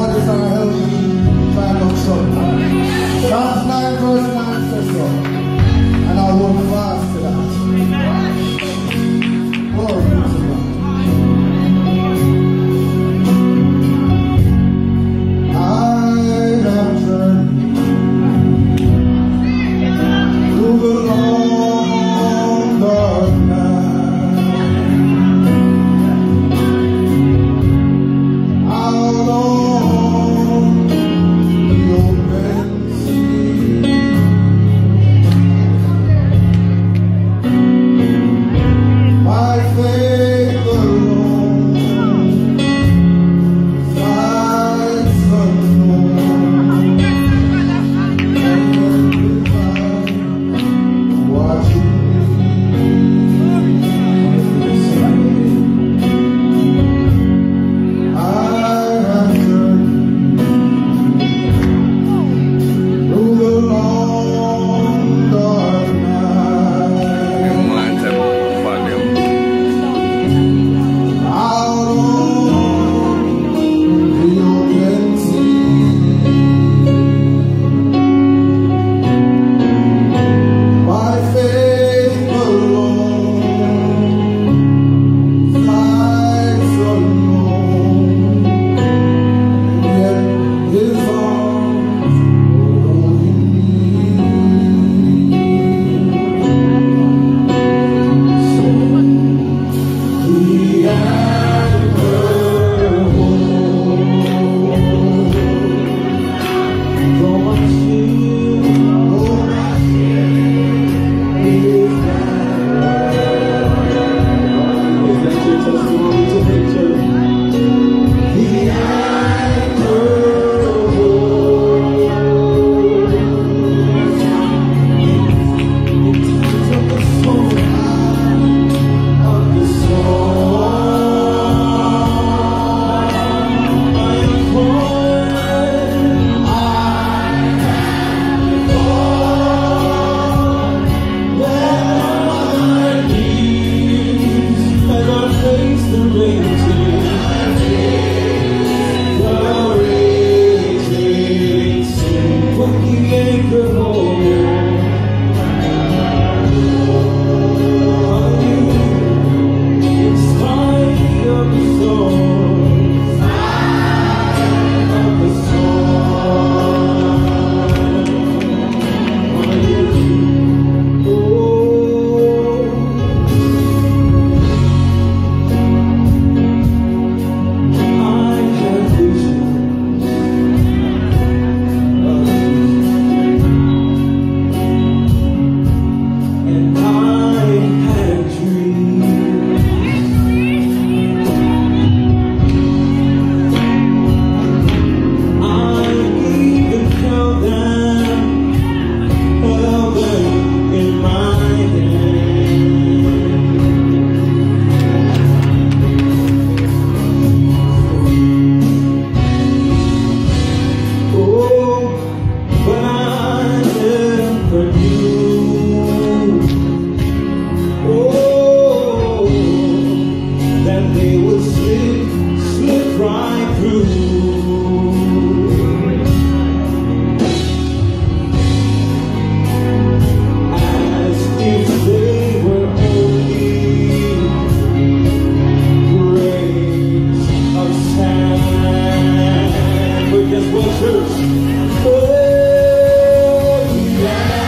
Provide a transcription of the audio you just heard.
Lord is our help Oh, yeah.